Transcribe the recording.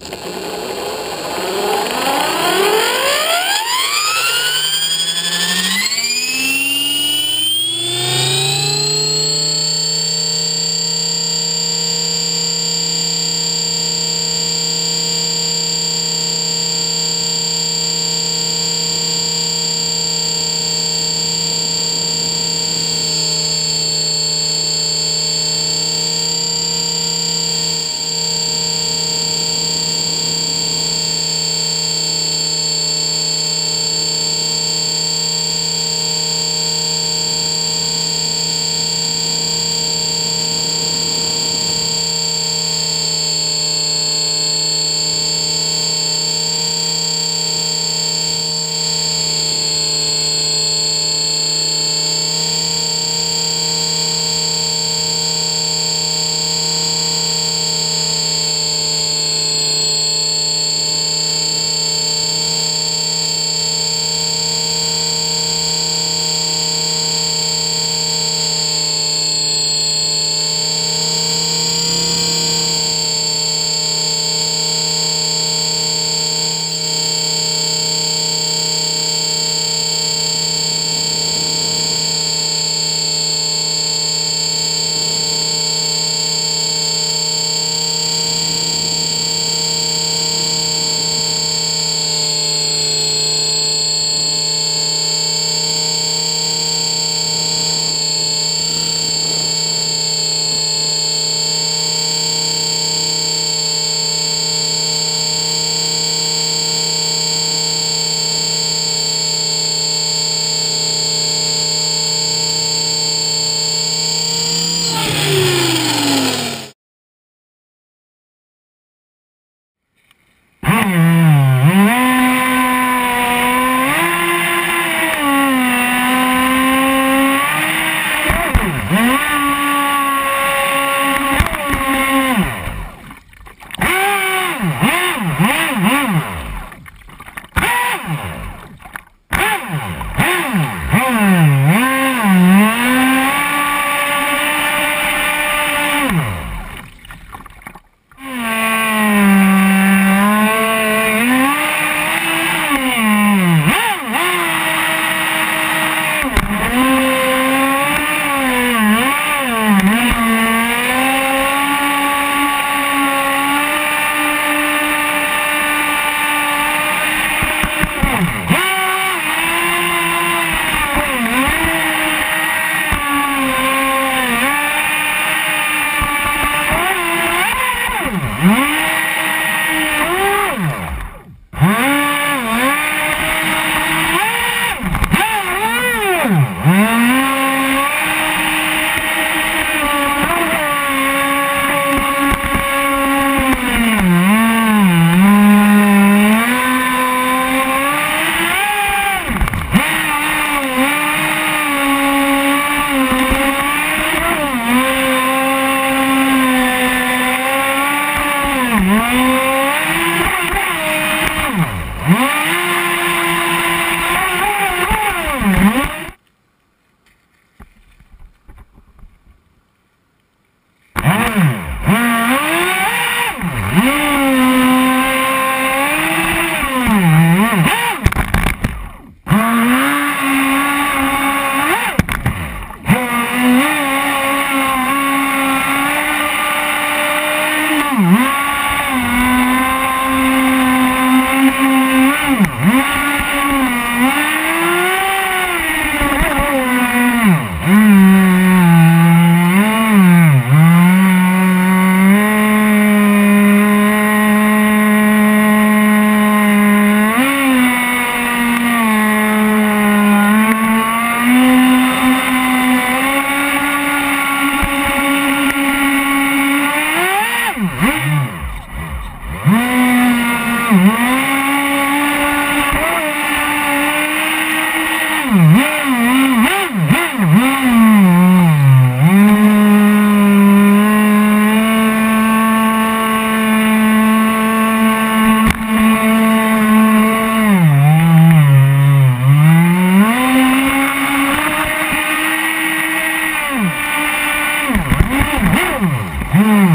you Hmm.